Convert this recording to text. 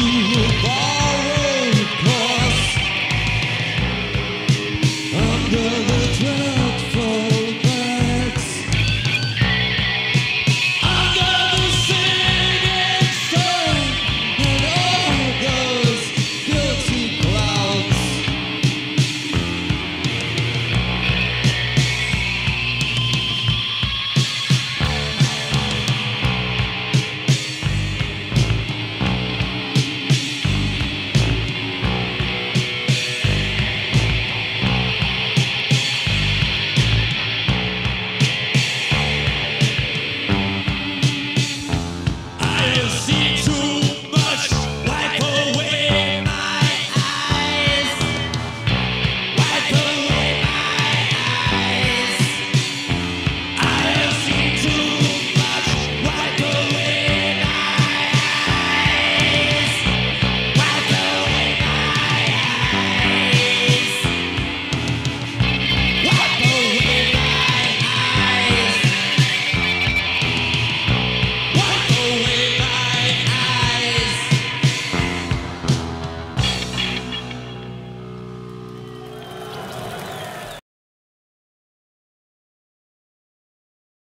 you